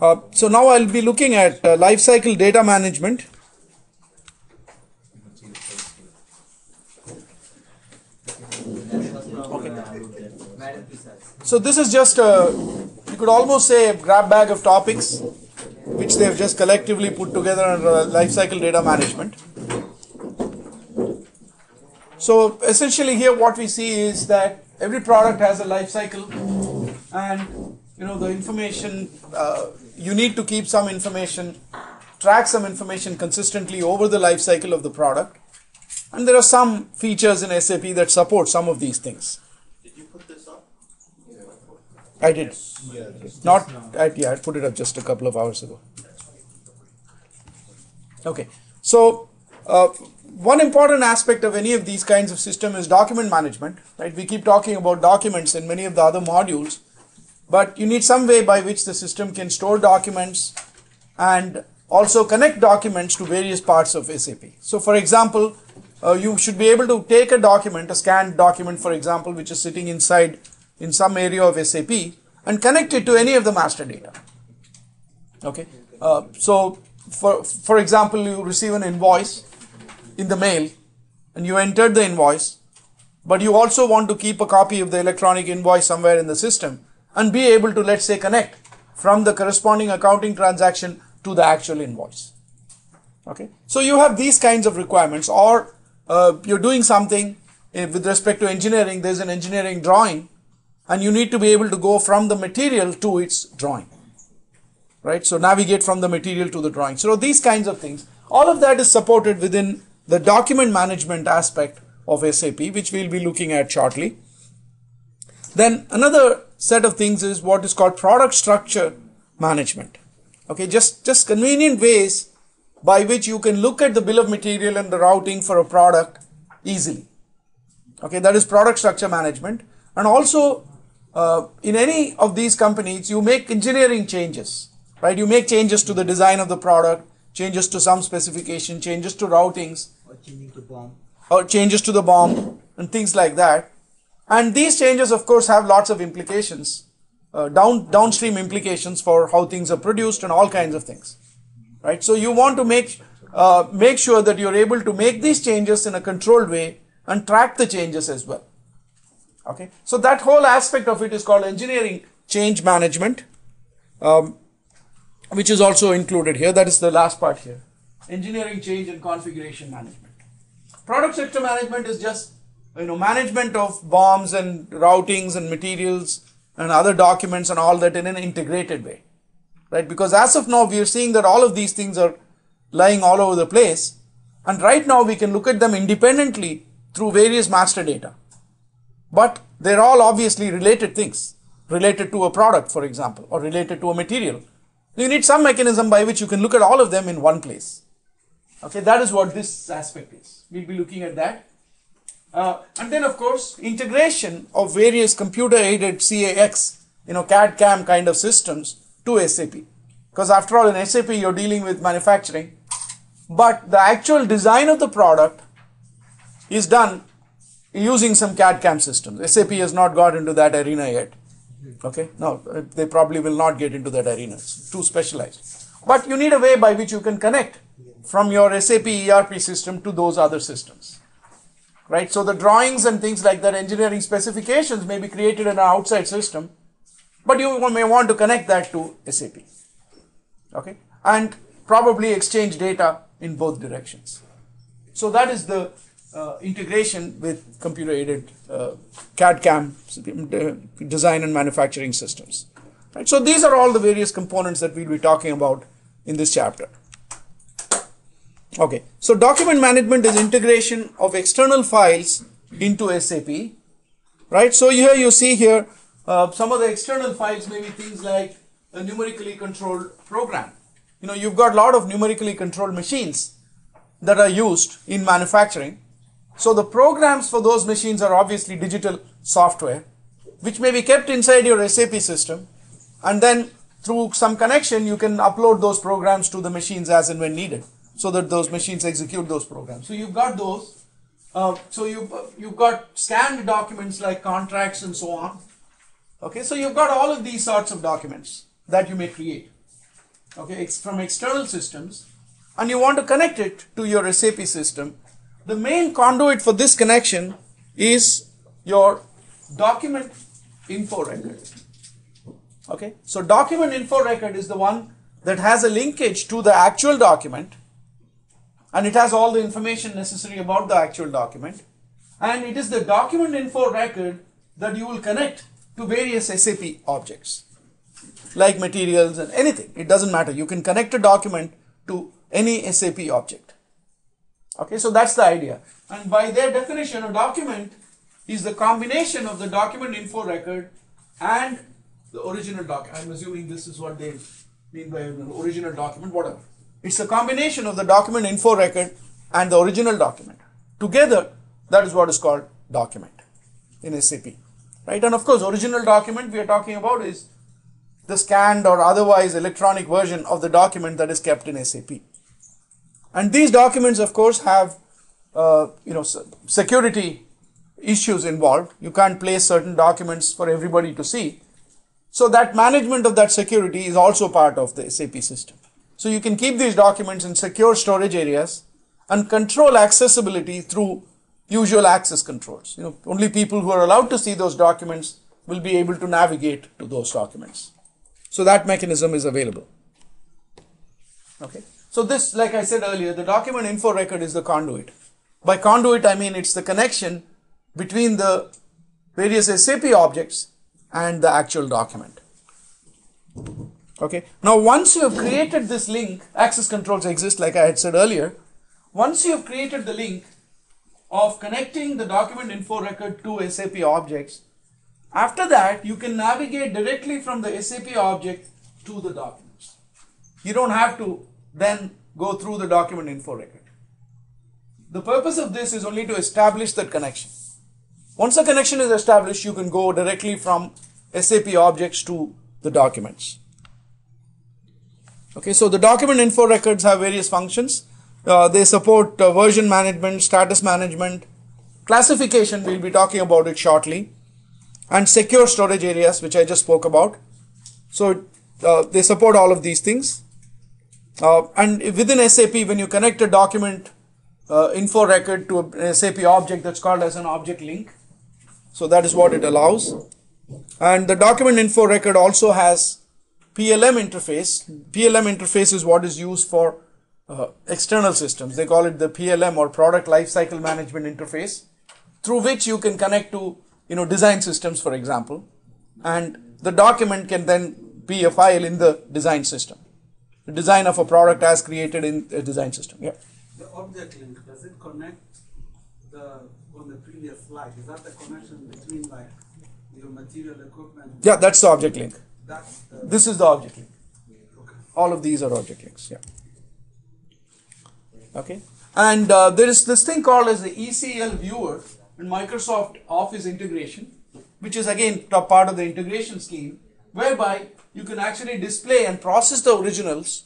Uh, so now I'll be looking at uh, lifecycle data management. So this is just a, you could almost say a grab bag of topics which they have just collectively put together under lifecycle data management. So essentially here what we see is that every product has a life cycle and you know the information uh, you need to keep some information track some information consistently over the life cycle of the product and there are some features in SAP that support some of these things. Did you put this up? I did. Not, I, yeah, I put it up just a couple of hours ago. Okay, so uh, one important aspect of any of these kinds of system is document management, right? We keep talking about documents in many of the other modules, but you need some way by which the system can store documents and also connect documents to various parts of SAP. So for example, uh, you should be able to take a document, a scanned document for example, which is sitting inside in some area of SAP and connect it to any of the master data. Okay, uh, so for, for example, you receive an invoice in the mail and you entered the invoice, but you also want to keep a copy of the electronic invoice somewhere in the system and be able to, let's say, connect from the corresponding accounting transaction to the actual invoice. Okay, so you have these kinds of requirements, or uh, you're doing something uh, with respect to engineering, there's an engineering drawing, and you need to be able to go from the material to its drawing. Right, so navigate from the material to the drawing. So these kinds of things, all of that is supported within the document management aspect of SAP, which we'll be looking at shortly. Then another set of things is what is called product structure management. Okay, just, just convenient ways by which you can look at the bill of material and the routing for a product easily. Okay, that is product structure management. And also, uh, in any of these companies, you make engineering changes, right? You make changes to the design of the product, changes to some specification, changes to routings, or changing to or changes to the BOM, and things like that. And these changes, of course, have lots of implications, uh, down downstream implications for how things are produced and all kinds of things, right? So you want to make uh, make sure that you're able to make these changes in a controlled way and track the changes as well. Okay, so that whole aspect of it is called engineering change management, um, which is also included here. That is the last part here. Engineering change and configuration management. Product structure management is just you know management of BOMs and routings and materials and other documents and all that in an integrated way, right? Because as of now we are seeing that all of these things are lying all over the place, and right now we can look at them independently through various master data. But they're all obviously related things, related to a product, for example, or related to a material. You need some mechanism by which you can look at all of them in one place. Okay, that is what this aspect is. We'll be looking at that. Uh, and then, of course, integration of various computer-aided CAX, you know, CAD-CAM kind of systems to SAP. Because after all, in SAP, you're dealing with manufacturing, but the actual design of the product is done using some CAD-CAM systems. SAP has not got into that arena yet. Okay, no, they probably will not get into that arena. It's too specialized. But you need a way by which you can connect from your SAP ERP system to those other systems. Right? So the drawings and things like that, engineering specifications may be created in an outside system, but you may want to connect that to SAP. Okay? And probably exchange data in both directions. So that is the uh, integration with computer aided uh, CAD CAM design and manufacturing systems. Right? So these are all the various components that we'll be talking about in this chapter. Okay, so document management is integration of external files into SAP, right? So here you see here uh, some of the external files may be things like a numerically controlled program. You know, you've got a lot of numerically controlled machines that are used in manufacturing. So the programs for those machines are obviously digital software, which may be kept inside your SAP system, and then through some connection you can upload those programs to the machines as and when needed so that those machines execute those programs. So you've got those. Uh, so you've, you've got scanned documents like contracts and so on. Okay, so you've got all of these sorts of documents that you may create. okay, it's from external systems, and you want to connect it to your SAP system, the main conduit for this connection is your document info record. Okay, so document info record is the one that has a linkage to the actual document and it has all the information necessary about the actual document. And it is the document info record that you will connect to various SAP objects like materials and anything. It doesn't matter. You can connect a document to any SAP object. Okay so that's the idea. And by their definition a document is the combination of the document info record and the original doc I'm assuming this is what they mean by original document whatever it's a combination of the document info record and the original document. Together, that is what is called document in SAP. Right? And of course, original document we are talking about is the scanned or otherwise electronic version of the document that is kept in SAP. And these documents, of course, have uh, you know security issues involved. You can't place certain documents for everybody to see. So that management of that security is also part of the SAP system. So you can keep these documents in secure storage areas and control accessibility through usual access controls. You know, only people who are allowed to see those documents will be able to navigate to those documents. So that mechanism is available. Okay. So this, like I said earlier, the document info record is the conduit. By conduit, I mean it's the connection between the various SAP objects and the actual document. Okay. Now, once you have created this link, access controls exist like I had said earlier. Once you have created the link of connecting the document info record to SAP objects, after that, you can navigate directly from the SAP object to the documents. You don't have to then go through the document info record. The purpose of this is only to establish that connection. Once the connection is established, you can go directly from SAP objects to the documents. Okay, so the document info records have various functions. Uh, they support uh, version management, status management, classification, we'll be talking about it shortly, and secure storage areas, which I just spoke about. So uh, they support all of these things. Uh, and within SAP, when you connect a document uh, info record to an SAP object, that's called as an object link. So that is what it allows. And the document info record also has PLM interface. PLM interface is what is used for uh, external systems. They call it the PLM or product lifecycle management interface through which you can connect to you know design systems for example and the document can then be a file in the design system. The design of a product as created in a design system. Yeah. The object link, does it connect the on the previous slide? Is that the connection between like your material equipment? Yeah, that's the object link. This is the object link. All of these are object links. Yeah. Okay. And uh, there is this thing called as the ECL viewer in Microsoft Office integration, which is again part of the integration scheme, whereby you can actually display and process the originals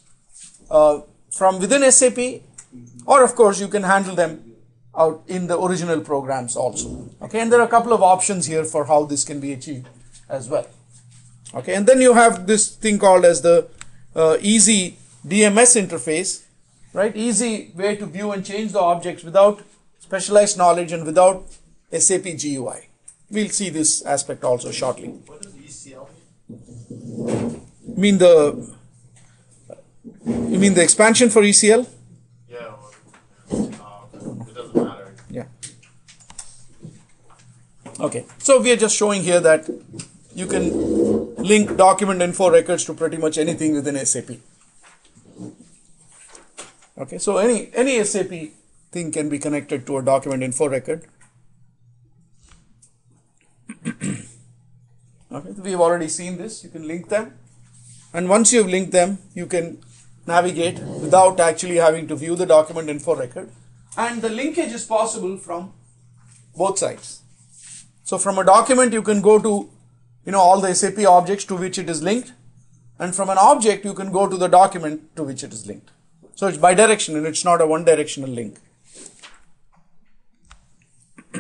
uh, from within SAP, or of course you can handle them out in the original programs also. Okay, and there are a couple of options here for how this can be achieved as well. Okay, and then you have this thing called as the uh, easy DMS interface, right? Easy way to view and change the objects without specialized knowledge and without SAP GUI. We'll see this aspect also shortly. What is ECL? You mean the you mean the expansion for ECL? Yeah. uh, It doesn't matter. Yeah. Okay. So we are just showing here that you can link document info records to pretty much anything within SAP. Okay. So any any SAP thing can be connected to a document info record. okay. We have already seen this. You can link them, and once you've linked them, you can navigate without actually having to view the document info record. And the linkage is possible from both sides. So from a document you can go to you know all the SAP objects to which it is linked and from an object you can go to the document to which it is linked. So it's bidirectional, and it's not a one directional link.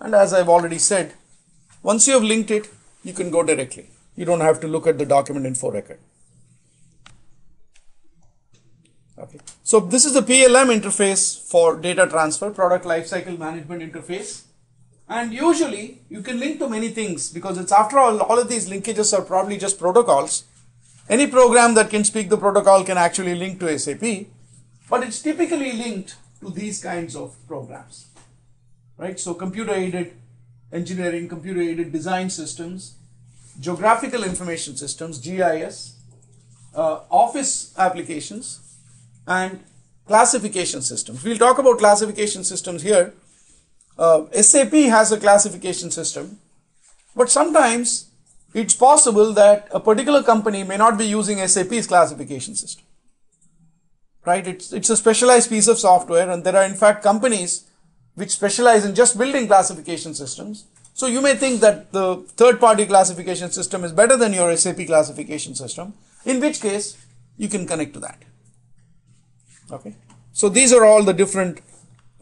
and as I've already said, once you have linked it, you can go directly. You don't have to look at the document info record. Okay. So this is the PLM interface for data transfer, product lifecycle management interface. And usually you can link to many things because it's after all, all of these linkages are probably just protocols. Any program that can speak the protocol can actually link to SAP, but it's typically linked to these kinds of programs, right? So computer aided engineering, computer aided design systems, geographical information systems, GIS, uh, office applications, and classification systems. We'll talk about classification systems here. Uh, SAP has a classification system, but sometimes it's possible that a particular company may not be using SAP's classification system. Right? It's, it's a specialized piece of software, and there are in fact companies which specialize in just building classification systems. So you may think that the third party classification system is better than your SAP classification system, in which case you can connect to that. Okay. So these are all the different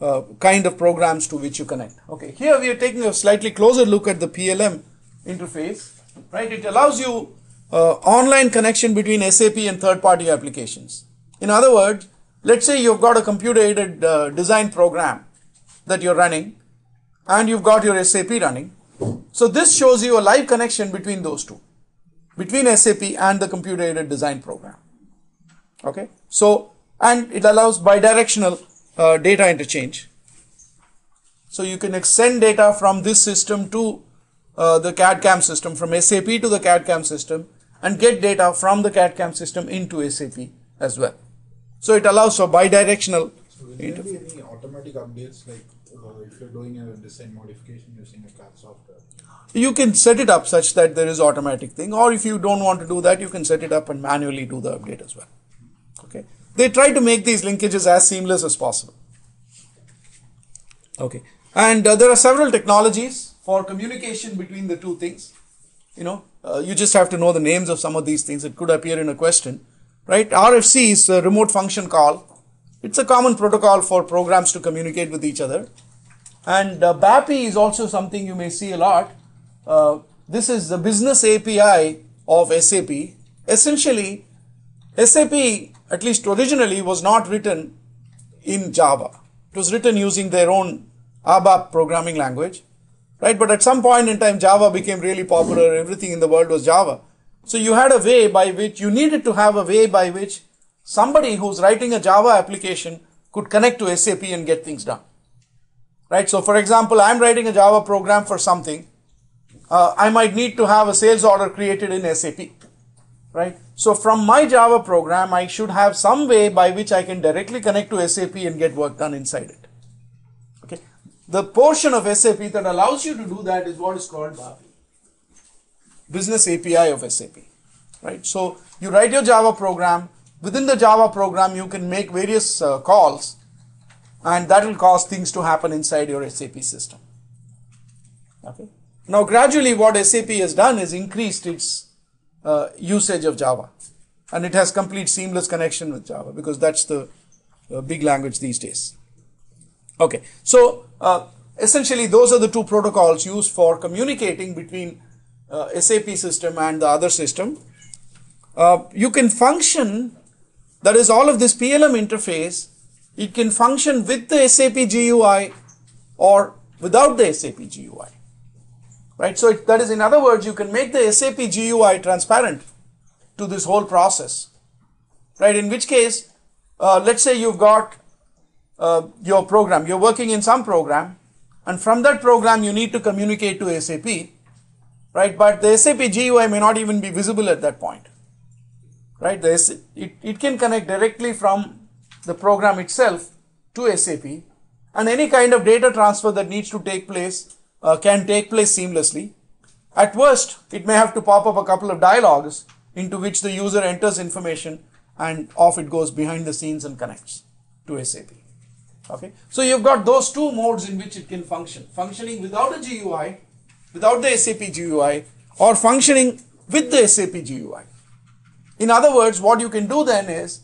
uh, kind of programs to which you connect. Okay. Here we are taking a slightly closer look at the PLM interface right? It allows you uh, online connection between SAP and third-party applications. In other words, let's say you've got a computer-aided uh, design program that you're running, and you've got your SAP running. So this shows you a live connection between those two, between SAP and the computer-aided design program. Okay, so and it allows bidirectional uh, data interchange. So you can extend data from this system to uh, the CAD CAM system from SAP to the CAD CAM system and get data from the CAD CAM system into SAP as well. So it allows for bidirectional. So will there be any automatic updates like uh, if you're doing a design modification using a CAD software? You can set it up such that there is automatic thing, or if you don't want to do that, you can set it up and manually do the update as well. They try to make these linkages as seamless as possible. Okay. And uh, there are several technologies for communication between the two things. You know, uh, you just have to know the names of some of these things. It could appear in a question, right? RFC is a remote function call. It's a common protocol for programs to communicate with each other. And uh, BAPI is also something you may see a lot. Uh, this is the business API of SAP. Essentially, SAP, at least originally, was not written in Java. It was written using their own ABAP programming language right? But at some point in time, Java became really popular. Everything in the world was Java. So you had a way by which you needed to have a way by which somebody who's writing a Java application could connect to SAP and get things done. Right? So for example, I'm writing a Java program for something. Uh, I might need to have a sales order created in SAP. Right? So from my Java program, I should have some way by which I can directly connect to SAP and get work done inside it Okay. the portion of SAP that allows you to do that is what is called BAPI, Business API of SAP. Right? So you write your Java program. Within the Java program, you can make various uh, calls, and that will cause things to happen inside your SAP system. Okay. Now, gradually, what SAP has done is increased its uh, usage of Java, and it has complete seamless connection with Java because that's the uh, big language these days. Okay, so uh, essentially those are the two protocols used for communicating between uh, SAP system and the other system. Uh, you can function, that is all of this PLM interface, it can function with the SAP GUI or without the SAP GUI. Right, so it, that is in other words, you can make the SAP GUI transparent to this whole process. Right, in which case, uh, let's say you've got uh, your program. You're working in some program, and from that program, you need to communicate to SAP, right? But the SAP GUI may not even be visible at that point, right? The, it, it can connect directly from the program itself to SAP, and any kind of data transfer that needs to take place uh, can take place seamlessly. At worst, it may have to pop up a couple of dialogues into which the user enters information and off it goes behind the scenes and connects to SAP. Okay, so you've got those two modes in which it can function. Functioning without a GUI, without the SAP GUI, or functioning with the SAP GUI. In other words, what you can do then is,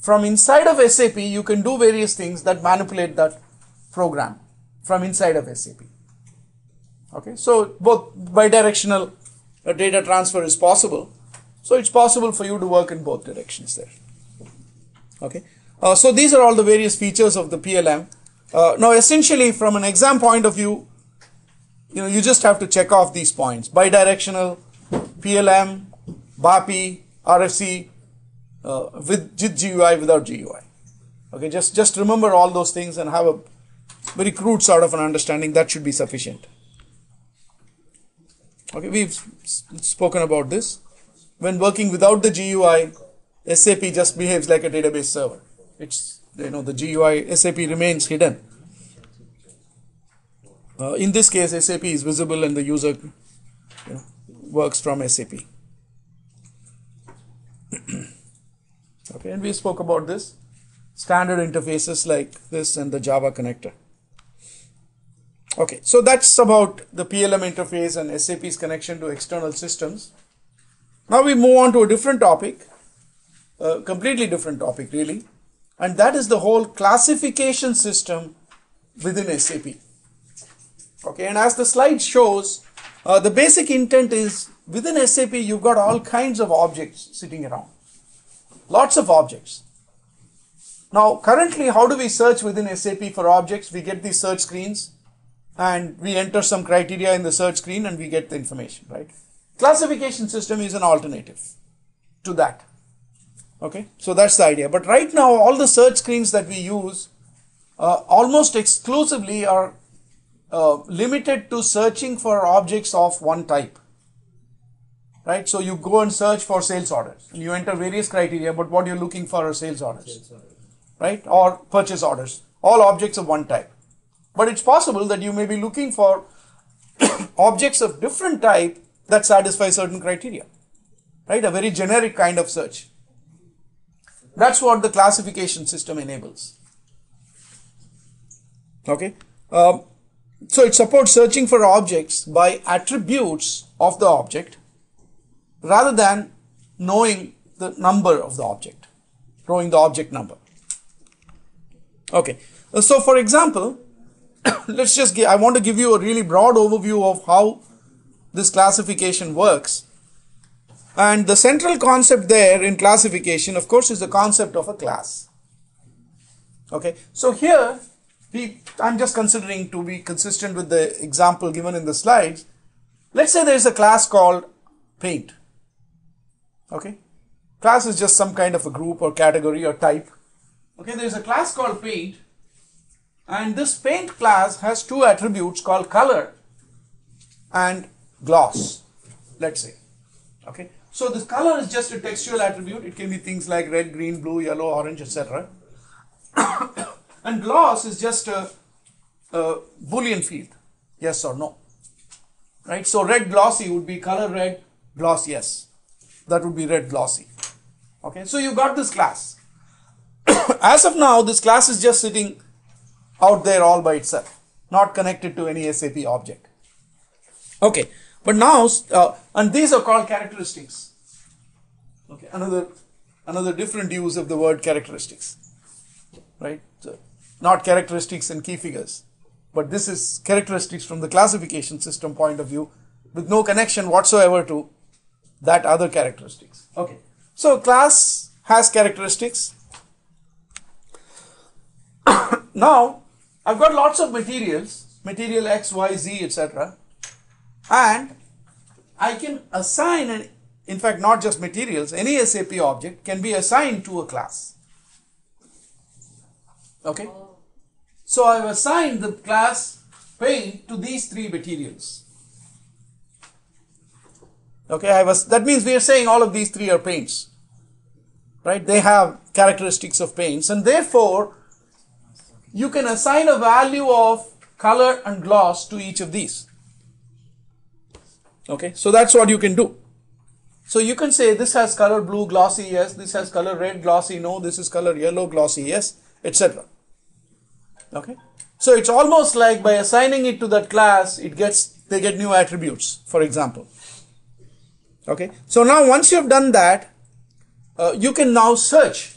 from inside of SAP, you can do various things that manipulate that program from inside of SAP. Okay, so both bidirectional uh, data transfer is possible. So it's possible for you to work in both directions there. Okay. Uh, so these are all the various features of the PLM. Uh, now essentially from an exam point of view, you know, you just have to check off these points. Bidirectional, PLM, BAPI, RFC, uh, with GUI, without GUI. Okay, just, just remember all those things and have a very crude sort of an understanding. That should be sufficient. Okay, we've spoken about this. When working without the GUI, SAP just behaves like a database server. It's you know the GUI SAP remains hidden. Uh, in this case, SAP is visible and the user you know, works from SAP. okay, and we spoke about this standard interfaces like this and the Java connector. Okay, so that's about the PLM interface and SAP's connection to external systems. Now we move on to a different topic, a completely different topic really, and that is the whole classification system within SAP. Okay, and as the slide shows, uh, the basic intent is within SAP you've got all kinds of objects sitting around, lots of objects. Now currently how do we search within SAP for objects? We get these search screens and we enter some criteria in the search screen and we get the information, right? Classification system is an alternative to that. Okay, so that's the idea. But right now, all the search screens that we use uh, almost exclusively are uh, limited to searching for objects of one type. Right, so you go and search for sales orders and you enter various criteria, but what you're looking for are sales orders, right, or purchase orders, all objects of one type. But it's possible that you may be looking for objects of different type that satisfy certain criteria. Right? A very generic kind of search. That's what the classification system enables. Okay. Um, so it supports searching for objects by attributes of the object rather than knowing the number of the object, knowing the object number. Okay. So for example, let's just give, I want to give you a really broad overview of how this classification works. And the central concept there in classification, of course, is the concept of a class. Okay, so here we, I'm just considering to be consistent with the example given in the slides. Let's say there is a class called paint. Okay, class is just some kind of a group or category or type. Okay, there is a class called paint and this paint class has two attributes called color and gloss, let's say. Okay. So this color is just a textual attribute. It can be things like red, green, blue, yellow, orange, etc. and gloss is just a, a boolean field, yes or no. Right. So red glossy would be color red, gloss yes. That would be red glossy. Okay. So you got this class. As of now, this class is just sitting out there all by itself, not connected to any SAP object. Okay, but now, uh, and these are called characteristics. Okay, another another different use of the word characteristics, right? So, not characteristics and key figures, but this is characteristics from the classification system point of view, with no connection whatsoever to that other characteristics. Okay, so class has characteristics. now, I've got lots of materials, material X, Y, Z, etc. And I can assign, an, in fact, not just materials, any SAP object can be assigned to a class. Okay? So I've assigned the class paint to these three materials. Okay, I was, that means we are saying all of these three are paints. Right? They have characteristics of paints and therefore you can assign a value of color and gloss to each of these. Okay, so that's what you can do. So you can say this has color blue glossy yes, this has color red glossy no, this is color yellow glossy yes, etc. Okay, so it's almost like by assigning it to that class, it gets they get new attributes, for example. Okay, so now once you have done that, uh, you can now search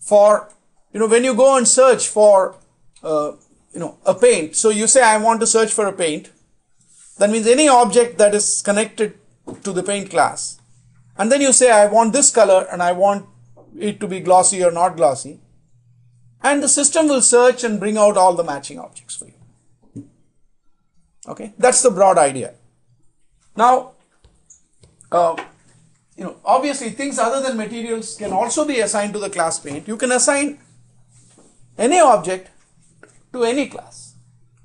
for you know when you go and search for uh, you know a paint so you say i want to search for a paint that means any object that is connected to the paint class and then you say i want this color and i want it to be glossy or not glossy and the system will search and bring out all the matching objects for you. Okay, that's the broad idea. Now, uh, you know, obviously things other than materials can also be assigned to the class paint. You can assign any object to any class.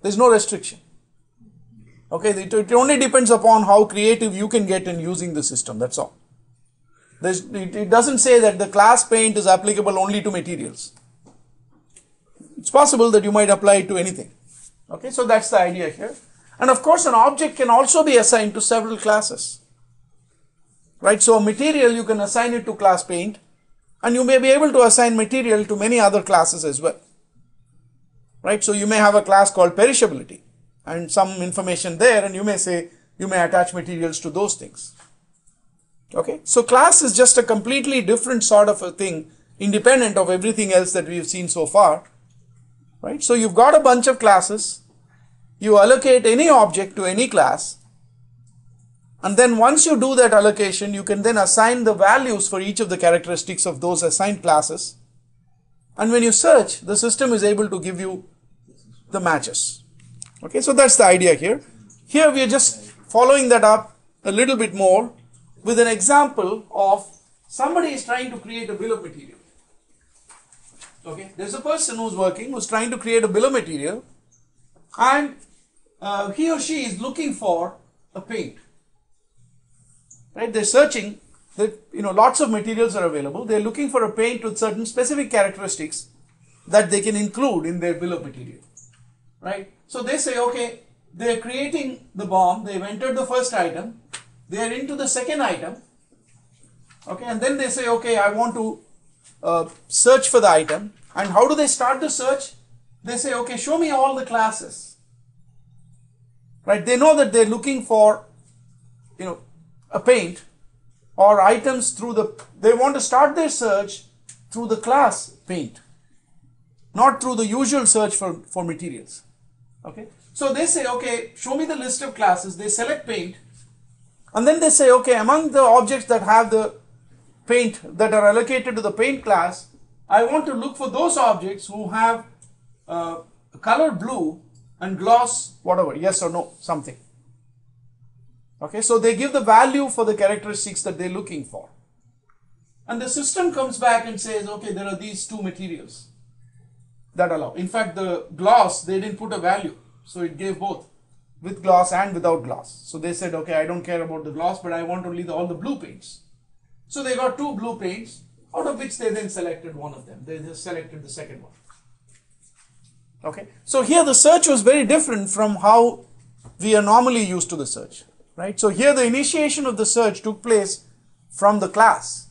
There's no restriction. Okay, it, only depends upon how creative you can get in using the system. That's all. There's, it, it doesn't say that the class paint is applicable only to materials. It's possible that you might apply it to anything. Okay, so that's the idea here. And of course, an object can also be assigned to several classes. Right, so a material you can assign it to class paint, and you may be able to assign material to many other classes as well. Right, so you may have a class called perishability and some information there, and you may say you may attach materials to those things. Okay, so class is just a completely different sort of a thing, independent of everything else that we've seen so far. Right, so you've got a bunch of classes, you allocate any object to any class, and then once you do that allocation, you can then assign the values for each of the characteristics of those assigned classes. And when you search, the system is able to give you the matches. Okay, so that's the idea here. Here we are just following that up a little bit more with an example of somebody is trying to create a bill of material. Okay, there's a person who's working who's trying to create a bill of material and uh, he or she is looking for a paint. Right, they're searching that you know lots of materials are available. They're looking for a paint with certain specific characteristics that they can include in their bill of material. Right, so they say, okay, they're creating the BOM, they've entered the first item, they're into the second item, okay, and then they say, okay, I want to uh, search for the item. And how do they start the search? They say, okay, show me all the classes. Right, they know that they're looking for, you know, a paint or items through the, they want to start their search through the class paint, not through the usual search for, for materials. Okay. So they say, okay, show me the list of classes. They select paint. And then they say, okay, among the objects that have the paint that are allocated to the paint class, I want to look for those objects who have uh, color blue and gloss whatever, yes or no, something. Okay, so they give the value for the characteristics that they're looking for. And the system comes back and says, okay, there are these two materials that allow. In fact, the gloss, they didn't put a value. So it gave both with gloss and without gloss. So they said, okay, I don't care about the gloss, but I want only the, all the blue paints. So they got two blue paints, out of which they then selected one of them. They just selected the second one. Okay. So here the search was very different from how we are normally used to the search. Right. So here the initiation of the search took place from the class.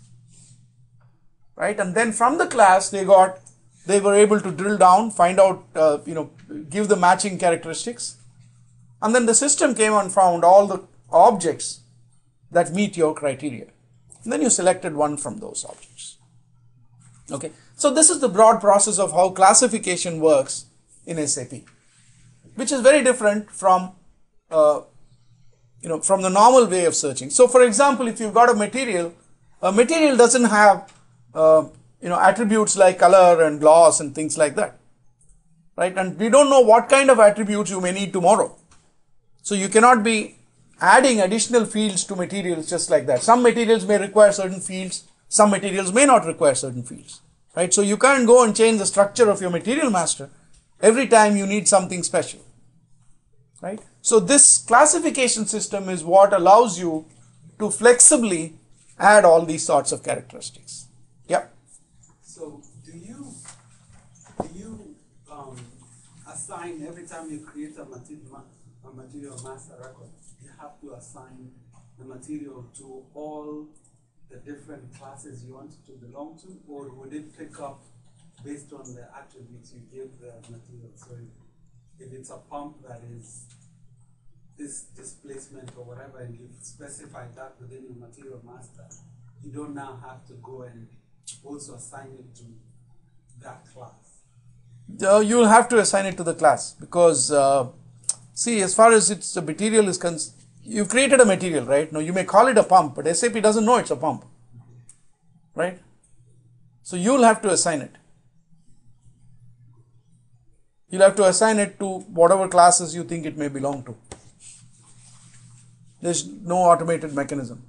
Right. And then from the class they got they were able to drill down, find out, uh, you know, give the matching characteristics. And then the system came and found all the objects that meet your criteria. And then you selected one from those objects. Okay. So this is the broad process of how classification works in SAP, which is very different from, uh, you know, from the normal way of searching. So for example, if you've got a material, a material doesn't have, uh, you know, attributes like color and gloss and things like that. Right? And we don't know what kind of attributes you may need tomorrow. So you cannot be adding additional fields to materials just like that. Some materials may require certain fields, some materials may not require certain fields. Right? So you can't go and change the structure of your material master every time you need something special. Right? So this classification system is what allows you to flexibly add all these sorts of characteristics. Yep. So do you do you um, assign every time you create a material a material master record, you have to assign the material to all the different classes you want it to belong to, or would it pick up based on the attributes you give the material? So if it's a pump that is this displacement or whatever, and you've specified that within your material master, you don't now have to go and also assign it to that class. Uh, you will have to assign it to the class because uh, see as far as it's the material is concerned you created a material right now you may call it a pump but sap doesn't know it's a pump right so you will have to assign it You'll have to assign it to whatever classes you think it may belong to. There's no automated mechanism.